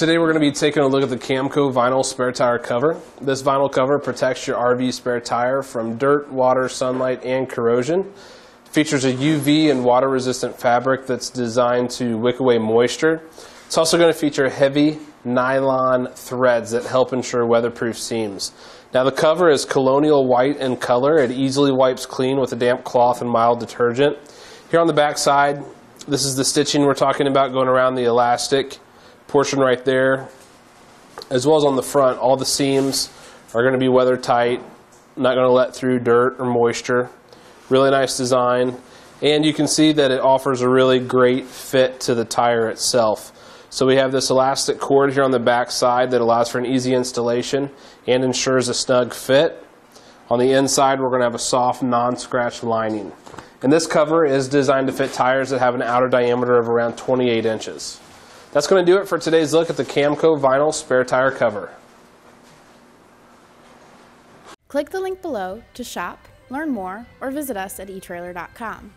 Today we're going to be taking a look at the Camco vinyl spare tire cover. This vinyl cover protects your RV spare tire from dirt, water, sunlight, and corrosion. Features a UV and water resistant fabric that's designed to wick away moisture. It's also going to feature heavy nylon threads that help ensure weatherproof seams. Now the cover is colonial white in color. It easily wipes clean with a damp cloth and mild detergent. Here on the back side, this is the stitching we're talking about going around the elastic portion right there, as well as on the front, all the seams are going to be weather tight, not going to let through dirt or moisture. Really nice design. And you can see that it offers a really great fit to the tire itself. So we have this elastic cord here on the back side that allows for an easy installation and ensures a snug fit. On the inside, we're going to have a soft, non-scratch lining. And this cover is designed to fit tires that have an outer diameter of around 28 inches. That's going to do it for today's look at the Camco vinyl spare tire cover. Click the link below to shop, learn more, or visit us at eTrailer.com.